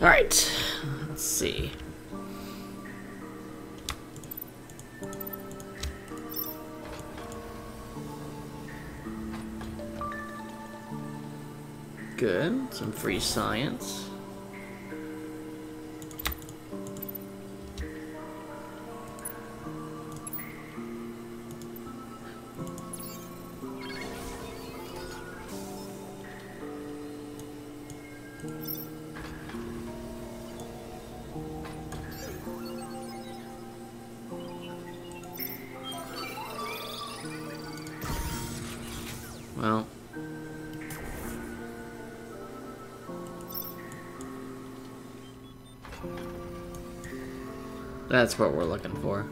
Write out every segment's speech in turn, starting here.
Alright, let's see. Good, some free science. That's what we're looking for.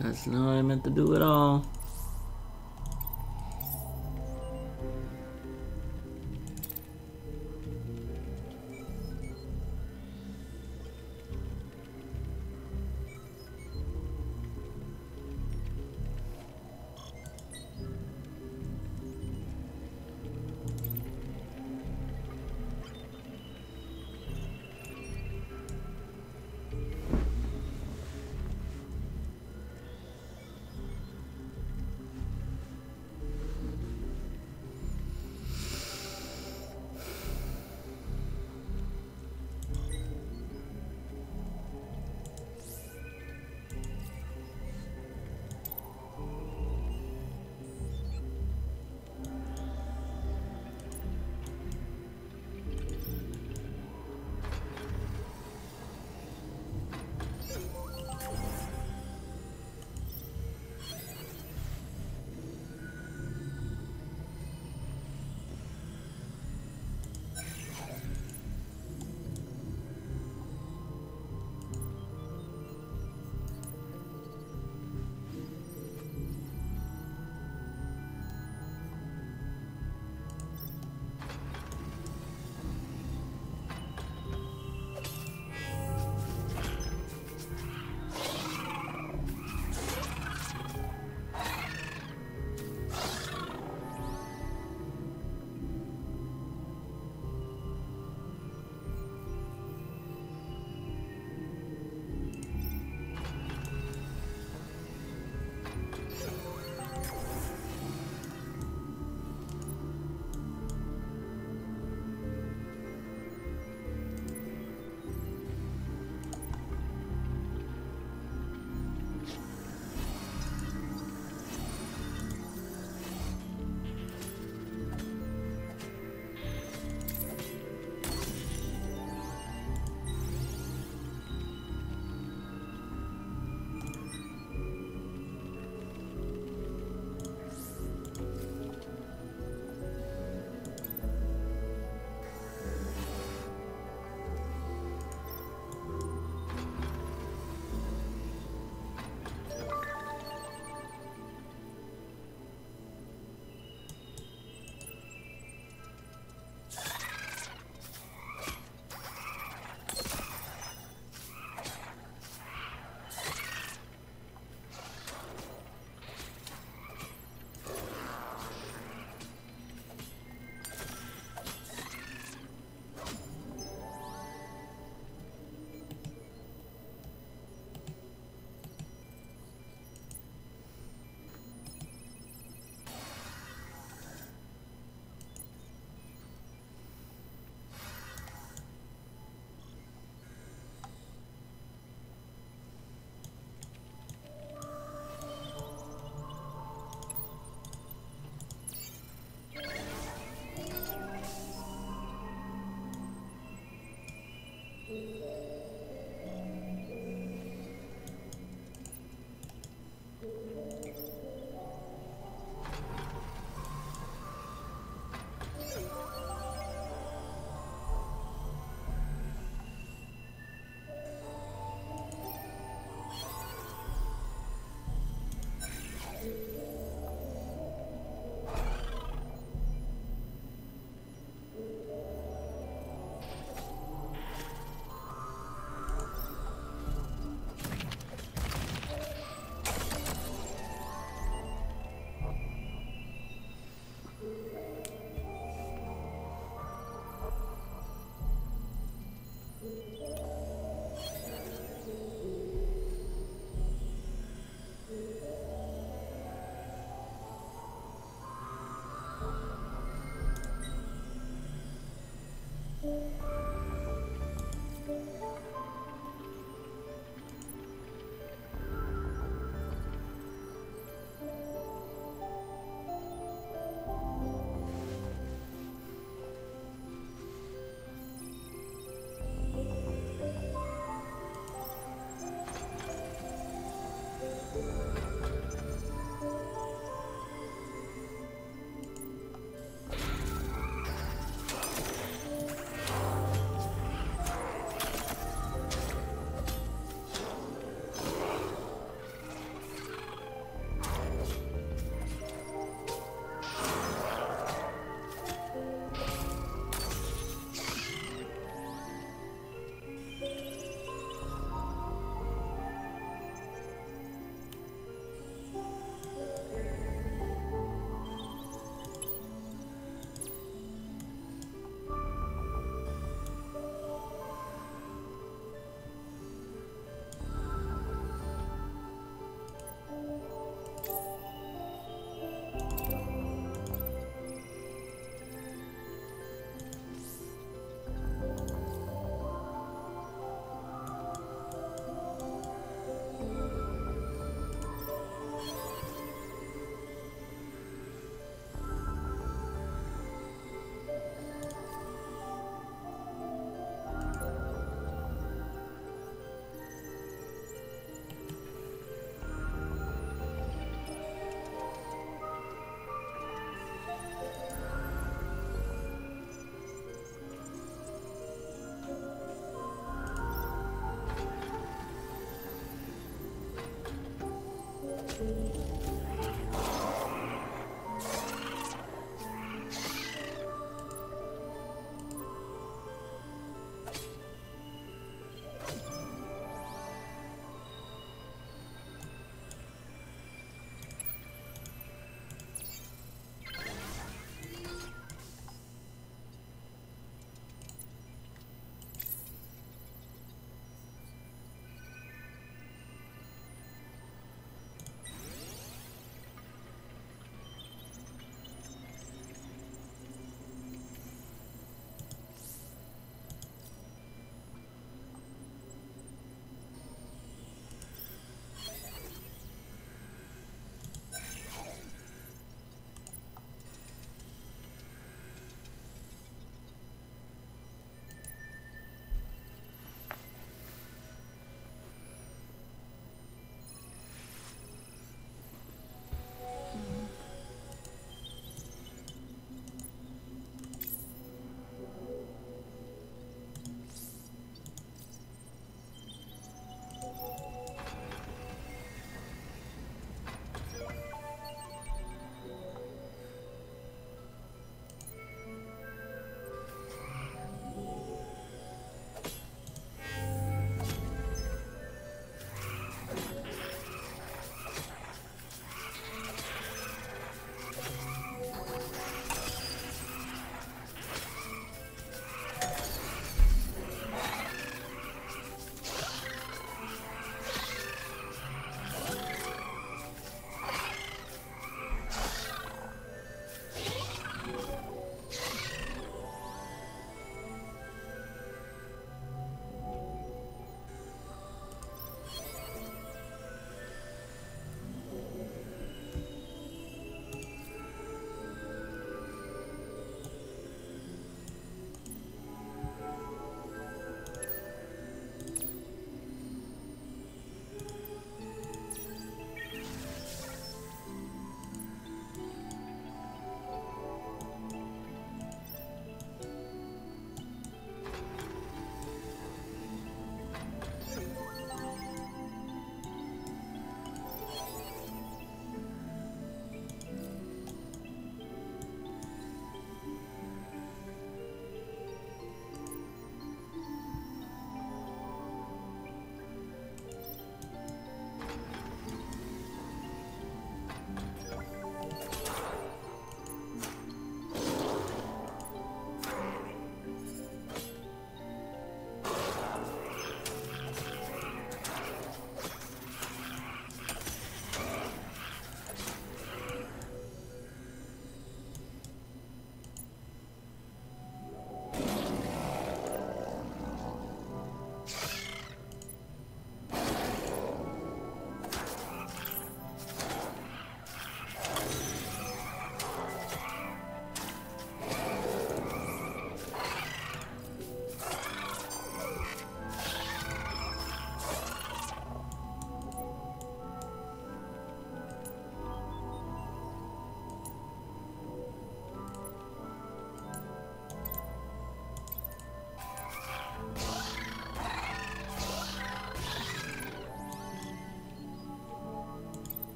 That's not what I meant to do at all.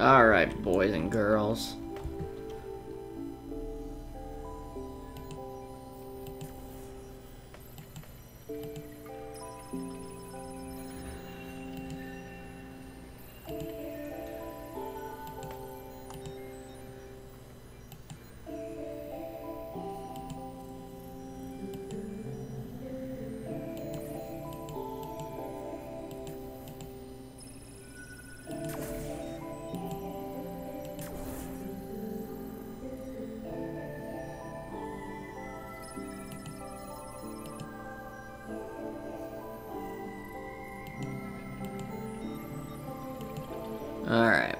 Alright, boys and girls. All right.